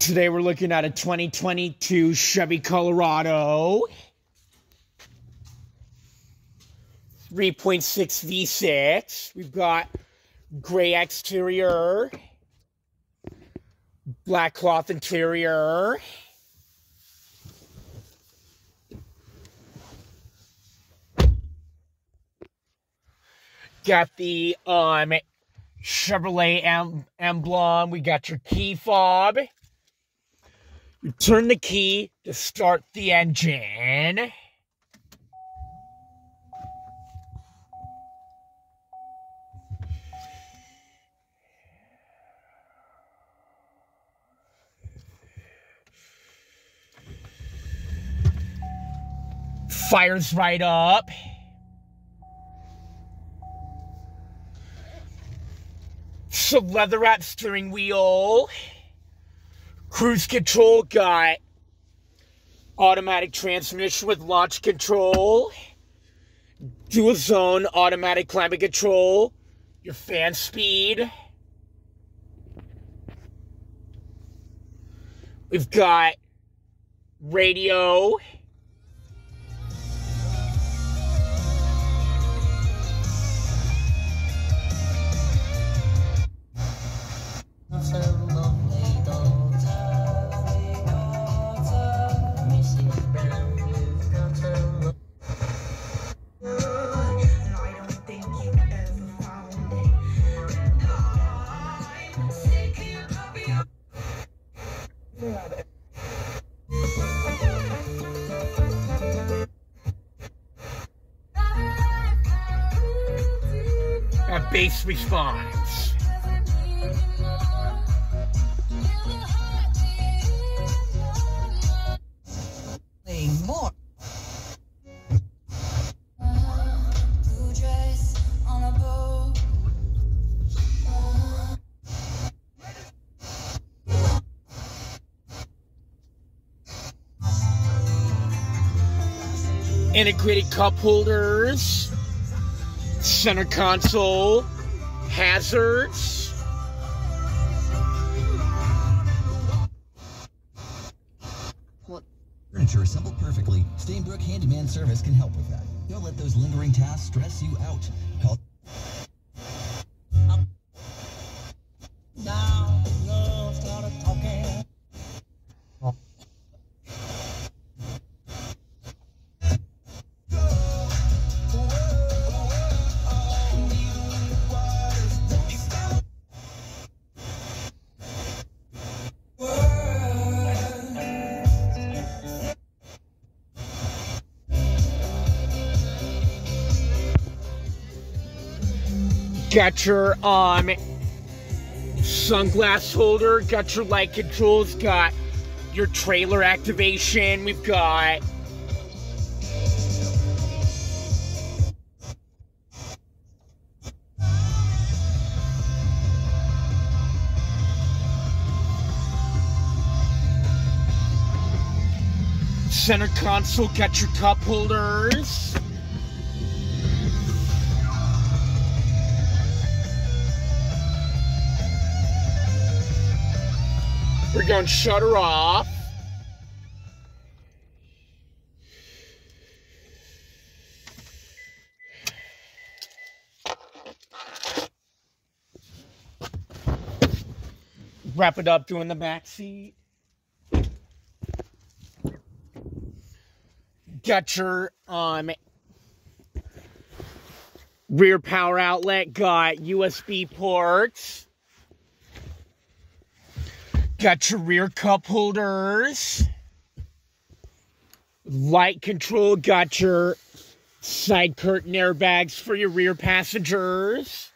Today we're looking at a 2022 Chevy Colorado. 3.6 V6. We've got gray exterior, black cloth interior. Got the um Chevrolet em- emblem. We got your key fob. Turn the key to start the engine. Fires right up. Some leather wrap steering wheel. Cruise control got automatic transmission with launch control. Dual zone automatic climate control. Your fan speed. We've got radio. Base response. More. Blue dress on a boat. integrated cup holders, center console, hazards. Furniture assembled perfectly. Stainbrook Handyman Service can help with that. Don't let those lingering tasks stress you out. Call Got your um sunglass holder, got your light controls, got your trailer activation. We've got center console, got your cup holders. We're going to shut her off. Wrap it up doing the back seat. Got your um rear power outlet, got USB ports. Got your rear cup holders. Light control. Got your side curtain airbags for your rear passengers.